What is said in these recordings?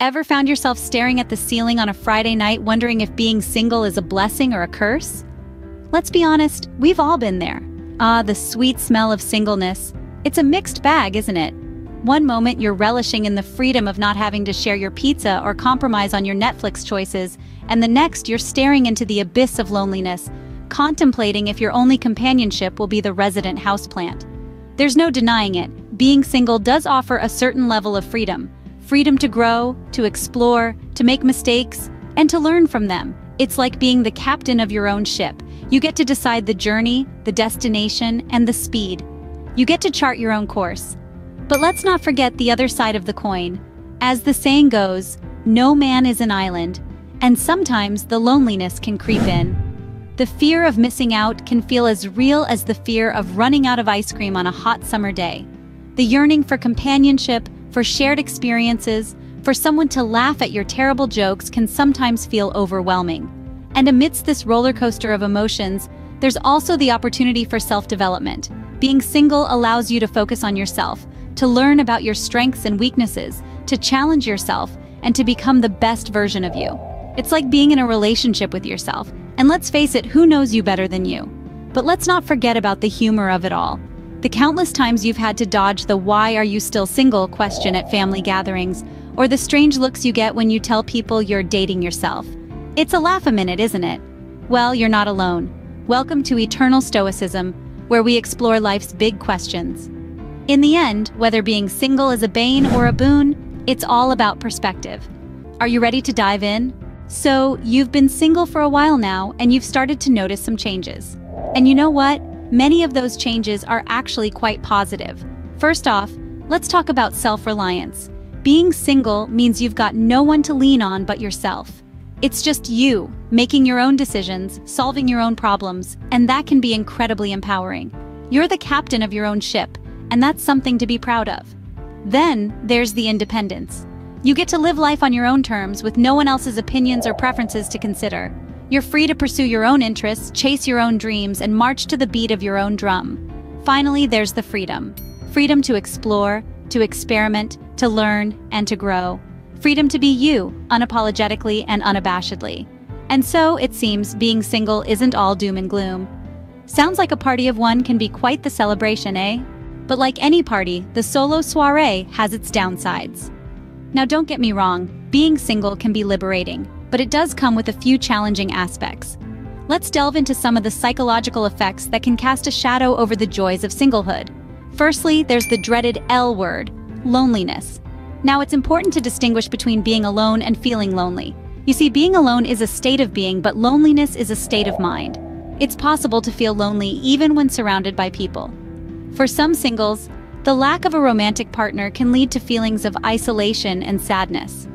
Ever found yourself staring at the ceiling on a Friday night wondering if being single is a blessing or a curse? Let's be honest, we've all been there. Ah, the sweet smell of singleness. It's a mixed bag, isn't it? One moment you're relishing in the freedom of not having to share your pizza or compromise on your Netflix choices, and the next you're staring into the abyss of loneliness, contemplating if your only companionship will be the resident houseplant. There's no denying it, being single does offer a certain level of freedom. Freedom to grow, to explore, to make mistakes, and to learn from them. It's like being the captain of your own ship. You get to decide the journey, the destination, and the speed. You get to chart your own course. But let's not forget the other side of the coin. As the saying goes, no man is an island, and sometimes the loneliness can creep in. The fear of missing out can feel as real as the fear of running out of ice cream on a hot summer day. The yearning for companionship, for shared experiences, for someone to laugh at your terrible jokes can sometimes feel overwhelming. And amidst this roller coaster of emotions, there's also the opportunity for self-development. Being single allows you to focus on yourself, to learn about your strengths and weaknesses, to challenge yourself, and to become the best version of you. It's like being in a relationship with yourself, and let's face it, who knows you better than you? But let's not forget about the humor of it all. The countless times you've had to dodge the why are you still single question at family gatherings, or the strange looks you get when you tell people you're dating yourself. It's a laugh a minute, isn't it? Well, you're not alone. Welcome to Eternal Stoicism, where we explore life's big questions. In the end, whether being single is a bane or a boon, it's all about perspective. Are you ready to dive in? So, you've been single for a while now, and you've started to notice some changes. And you know what? Many of those changes are actually quite positive. First off, let's talk about self-reliance. Being single means you've got no one to lean on but yourself. It's just you, making your own decisions, solving your own problems, and that can be incredibly empowering. You're the captain of your own ship, and that's something to be proud of. Then, there's the independence. You get to live life on your own terms with no one else's opinions or preferences to consider. You're free to pursue your own interests, chase your own dreams, and march to the beat of your own drum. Finally, there's the freedom. Freedom to explore, to experiment, to learn, and to grow. Freedom to be you, unapologetically and unabashedly. And so, it seems, being single isn't all doom and gloom. Sounds like a party of one can be quite the celebration, eh? But like any party, the solo soiree has its downsides. Now don't get me wrong, being single can be liberating, but it does come with a few challenging aspects. Let's delve into some of the psychological effects that can cast a shadow over the joys of singlehood. Firstly, there's the dreaded L word, loneliness. Now it's important to distinguish between being alone and feeling lonely. You see, being alone is a state of being, but loneliness is a state of mind. It's possible to feel lonely even when surrounded by people. For some singles, the lack of a romantic partner can lead to feelings of isolation and sadness.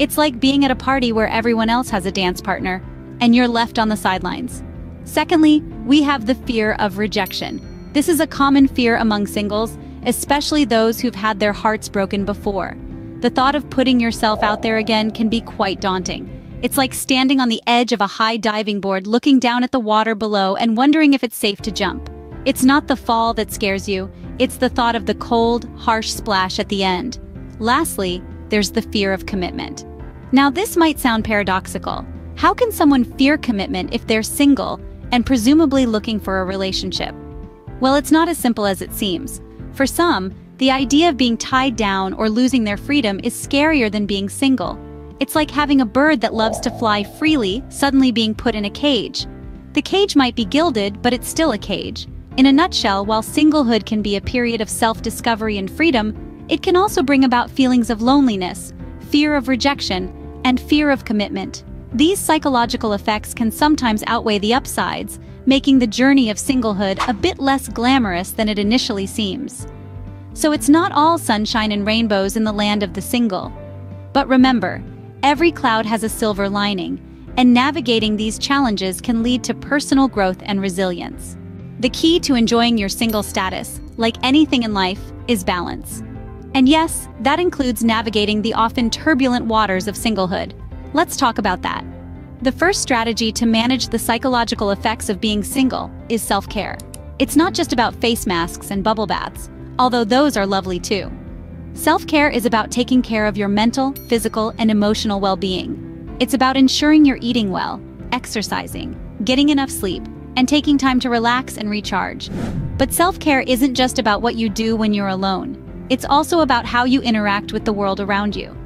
It's like being at a party where everyone else has a dance partner, and you're left on the sidelines. Secondly, we have the fear of rejection. This is a common fear among singles, especially those who've had their hearts broken before. The thought of putting yourself out there again can be quite daunting. It's like standing on the edge of a high diving board looking down at the water below and wondering if it's safe to jump. It's not the fall that scares you, it's the thought of the cold, harsh splash at the end. Lastly, there's the fear of commitment. Now this might sound paradoxical. How can someone fear commitment if they're single and presumably looking for a relationship? Well, it's not as simple as it seems. For some, the idea of being tied down or losing their freedom is scarier than being single. It's like having a bird that loves to fly freely suddenly being put in a cage. The cage might be gilded, but it's still a cage. In a nutshell, while singlehood can be a period of self-discovery and freedom, it can also bring about feelings of loneliness, fear of rejection, and fear of commitment. These psychological effects can sometimes outweigh the upsides, making the journey of singlehood a bit less glamorous than it initially seems. So it's not all sunshine and rainbows in the land of the single. But remember, every cloud has a silver lining, and navigating these challenges can lead to personal growth and resilience. The key to enjoying your single status, like anything in life, is balance. And yes, that includes navigating the often turbulent waters of singlehood. Let's talk about that. The first strategy to manage the psychological effects of being single is self-care. It's not just about face masks and bubble baths, although those are lovely too. Self-care is about taking care of your mental, physical, and emotional well-being. It's about ensuring you're eating well, exercising, getting enough sleep, and taking time to relax and recharge. But self-care isn't just about what you do when you're alone. It's also about how you interact with the world around you.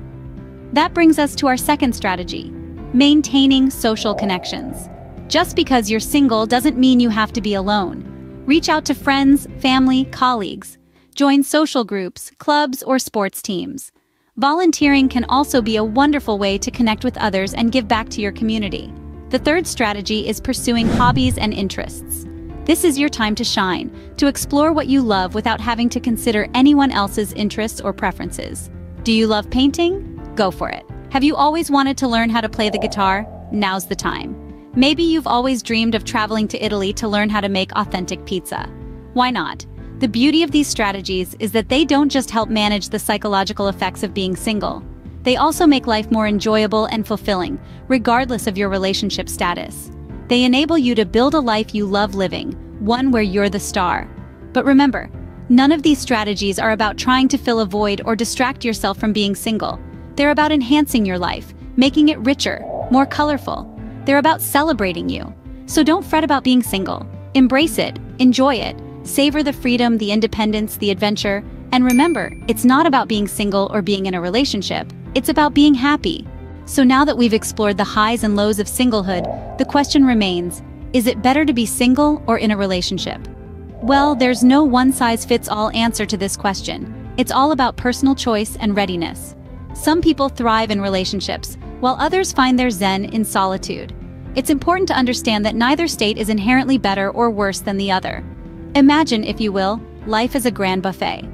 That brings us to our second strategy, maintaining social connections. Just because you're single doesn't mean you have to be alone. Reach out to friends, family, colleagues. Join social groups, clubs, or sports teams. Volunteering can also be a wonderful way to connect with others and give back to your community. The third strategy is pursuing hobbies and interests. This is your time to shine, to explore what you love without having to consider anyone else's interests or preferences. Do you love painting? Go for it. Have you always wanted to learn how to play the guitar? Now's the time. Maybe you've always dreamed of traveling to Italy to learn how to make authentic pizza. Why not? The beauty of these strategies is that they don't just help manage the psychological effects of being single. They also make life more enjoyable and fulfilling, regardless of your relationship status. They enable you to build a life you love living, one where you're the star. But remember, none of these strategies are about trying to fill a void or distract yourself from being single. They're about enhancing your life, making it richer, more colorful. They're about celebrating you. So don't fret about being single. Embrace it, enjoy it, savor the freedom, the independence, the adventure, and remember, it's not about being single or being in a relationship. It's about being happy. So now that we've explored the highs and lows of singlehood, the question remains, is it better to be single or in a relationship? Well, there's no one-size-fits-all answer to this question. It's all about personal choice and readiness. Some people thrive in relationships, while others find their zen in solitude. It's important to understand that neither state is inherently better or worse than the other. Imagine, if you will, life as a grand buffet.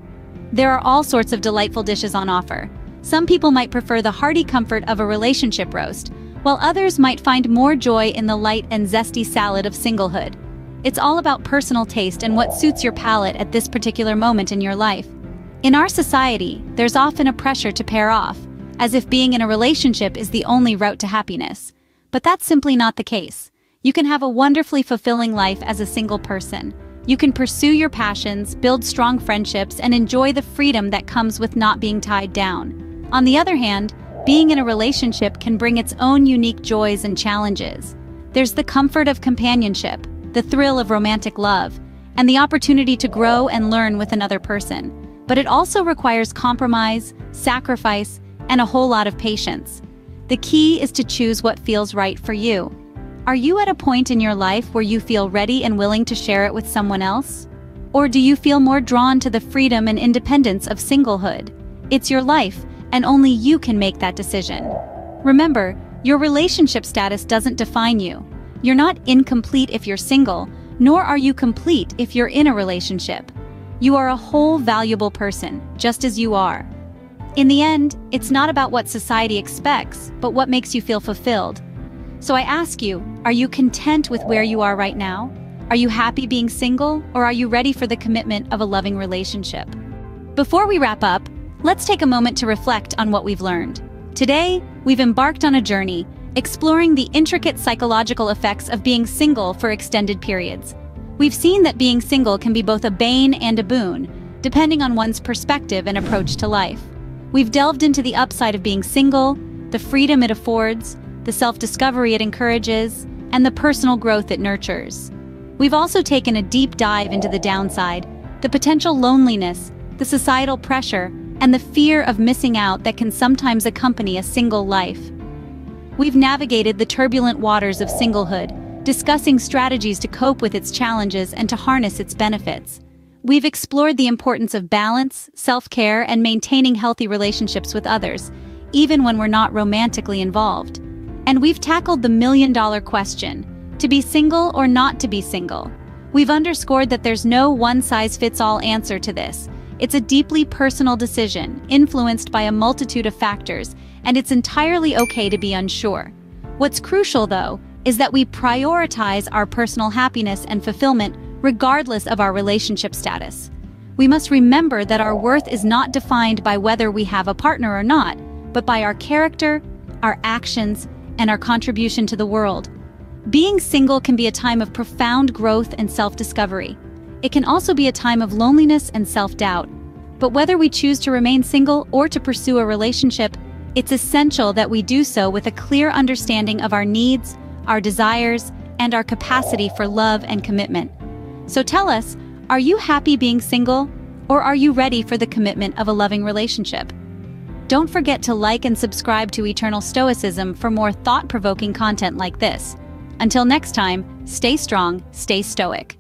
There are all sorts of delightful dishes on offer, some people might prefer the hearty comfort of a relationship roast, while others might find more joy in the light and zesty salad of singlehood. It's all about personal taste and what suits your palate at this particular moment in your life. In our society, there's often a pressure to pair off, as if being in a relationship is the only route to happiness. But that's simply not the case. You can have a wonderfully fulfilling life as a single person. You can pursue your passions, build strong friendships, and enjoy the freedom that comes with not being tied down. On the other hand, being in a relationship can bring its own unique joys and challenges. There's the comfort of companionship, the thrill of romantic love, and the opportunity to grow and learn with another person. But it also requires compromise, sacrifice, and a whole lot of patience. The key is to choose what feels right for you. Are you at a point in your life where you feel ready and willing to share it with someone else? Or do you feel more drawn to the freedom and independence of singlehood? It's your life, and only you can make that decision. Remember, your relationship status doesn't define you. You're not incomplete if you're single, nor are you complete if you're in a relationship. You are a whole valuable person, just as you are. In the end, it's not about what society expects, but what makes you feel fulfilled. So I ask you, are you content with where you are right now? Are you happy being single, or are you ready for the commitment of a loving relationship? Before we wrap up, Let's take a moment to reflect on what we've learned. Today, we've embarked on a journey, exploring the intricate psychological effects of being single for extended periods. We've seen that being single can be both a bane and a boon, depending on one's perspective and approach to life. We've delved into the upside of being single, the freedom it affords, the self-discovery it encourages, and the personal growth it nurtures. We've also taken a deep dive into the downside, the potential loneliness, the societal pressure, and the fear of missing out that can sometimes accompany a single life. We've navigated the turbulent waters of singlehood, discussing strategies to cope with its challenges and to harness its benefits. We've explored the importance of balance, self-care, and maintaining healthy relationships with others, even when we're not romantically involved. And we've tackled the million-dollar question, to be single or not to be single. We've underscored that there's no one-size-fits-all answer to this, it's a deeply personal decision, influenced by a multitude of factors, and it's entirely okay to be unsure. What's crucial, though, is that we prioritize our personal happiness and fulfillment regardless of our relationship status. We must remember that our worth is not defined by whether we have a partner or not, but by our character, our actions, and our contribution to the world. Being single can be a time of profound growth and self-discovery. It can also be a time of loneliness and self-doubt. But whether we choose to remain single or to pursue a relationship, it's essential that we do so with a clear understanding of our needs, our desires, and our capacity for love and commitment. So tell us, are you happy being single, or are you ready for the commitment of a loving relationship? Don't forget to like and subscribe to Eternal Stoicism for more thought-provoking content like this. Until next time, stay strong, stay stoic.